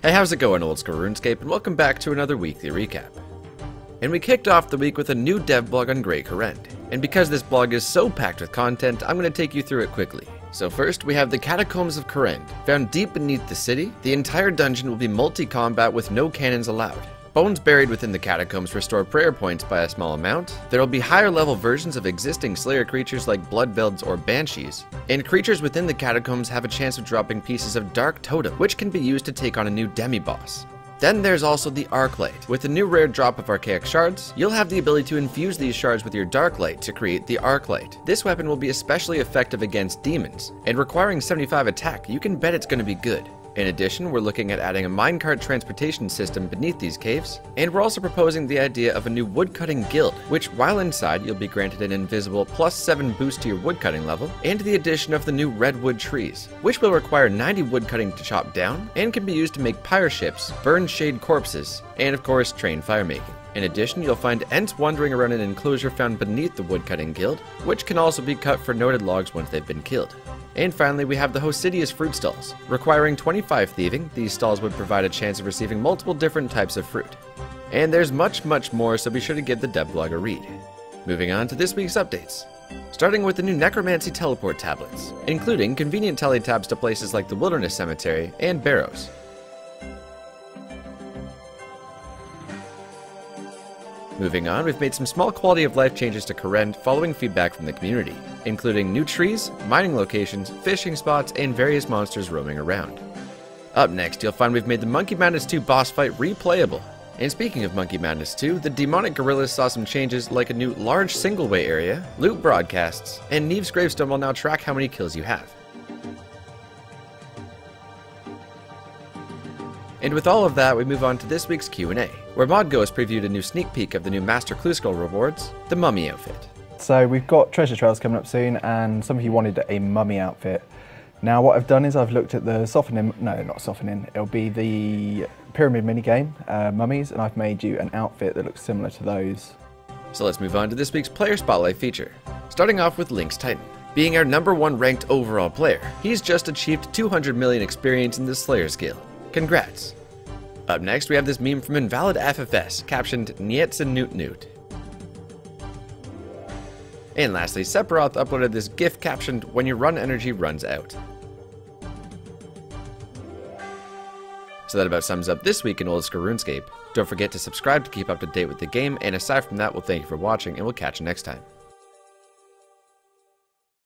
Hey, how's it going, old school RuneScape, and welcome back to another weekly recap. And we kicked off the week with a new dev blog on Great Kourend. And because this blog is so packed with content, I'm going to take you through it quickly. So first, we have the Catacombs of Kourend. Found deep beneath the city, the entire dungeon will be multi-combat with no cannons allowed. Bones buried within the catacombs restore prayer points by a small amount. There will be higher level versions of existing Slayer creatures like Bloodvelds or Banshees. And creatures within the catacombs have a chance of dropping pieces of Dark Totem, which can be used to take on a new demi-boss. Then there's also the Arclight. With the new rare drop of Archaic Shards, you'll have the ability to infuse these shards with your Dark Light to create the Arclight. This weapon will be especially effective against demons, and requiring 75 attack, you can bet it's going to be good. In addition, we're looking at adding a minecart transportation system beneath these caves, and we're also proposing the idea of a new woodcutting guild, which while inside you'll be granted an invisible plus 7 boost to your woodcutting level, and the addition of the new redwood trees, which will require 90 woodcutting to chop down, and can be used to make pyre ships, burn shade corpses, and of course train firemaking. In addition, you'll find Ents wandering around an enclosure found beneath the woodcutting guild, which can also be cut for noted logs once they've been killed. And finally, we have the Hosidius fruit stalls. Requiring 25 thieving, these stalls would provide a chance of receiving multiple different types of fruit. And there's much, much more, so be sure to give the devblog a read. Moving on to this week's updates. Starting with the new Necromancy teleport tablets, including convenient teletabs to places like the Wilderness Cemetery and Barrows. Moving on, we've made some small quality of life changes to Kourend following feedback from the community, including new trees, mining locations, fishing spots, and various monsters roaming around. Up next, you'll find we've made the Monkey Madness 2 boss fight replayable. And speaking of Monkey Madness 2, the Demonic Gorillas saw some changes like a new large single-way area, loot broadcasts, and Neve's gravestone will now track how many kills you have. And with all of that, we move on to this week's Q&A, where ModGhost previewed a new sneak peek of the new Master Clue Skull rewards, the Mummy outfit. So we've got treasure trails coming up soon, and some of you wanted a mummy outfit. Now what I've done is I've looked at the Sophanem, no, not Sophanem. It'll be the pyramid mini game, uh, mummies, and I've made you an outfit that looks similar to those. So let's move on to this week's Player Spotlight feature. Starting off with Lynx Titan. Being our number one ranked overall player, he's just achieved 200 million experience in the Slayer skill. Congrats! Up next, we have this meme from Invalid FFS, captioned Nietzen Newt Newt. And lastly, Sephiroth uploaded this GIF captioned When your run energy runs out. So that about sums up this week in Old School RuneScape. Don't forget to subscribe to keep up to date with the game, and aside from that, we'll thank you for watching, and we'll catch you next time.